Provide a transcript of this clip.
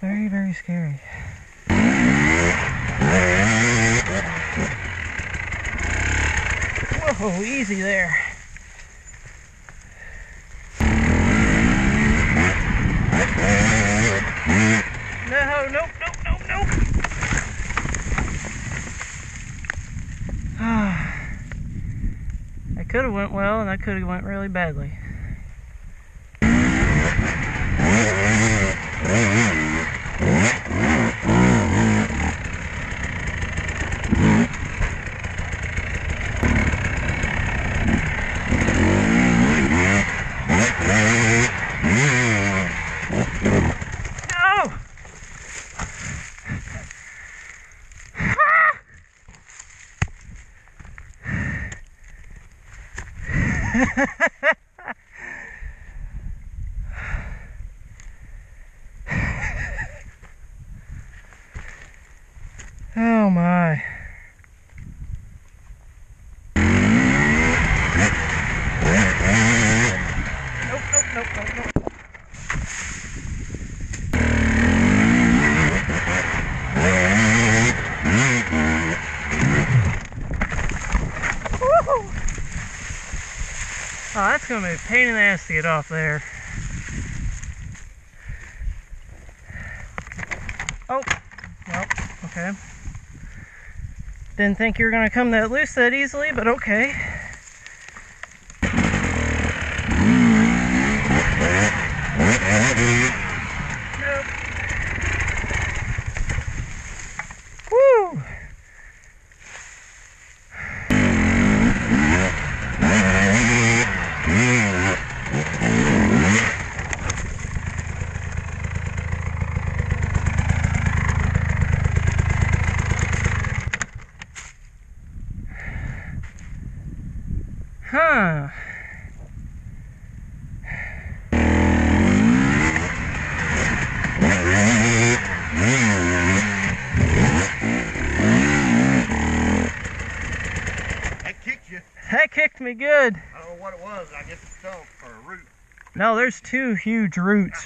very, very scary. Whoa, easy there. No, nope, nope, nope, nope. that could have went well, and I could have went really badly. No! oh my. Nope, nope, nope, nope, nope. Woo! Oh, that's gonna be a pain in the ass to get off there. Oh, well, okay. Didn't think you were gonna come that loose that easily, but okay. Nope. Woo! Huh. That kicked you. That kicked me good. I don't know what it was. I guess a stump or a root. No, there's two huge roots.